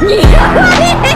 你！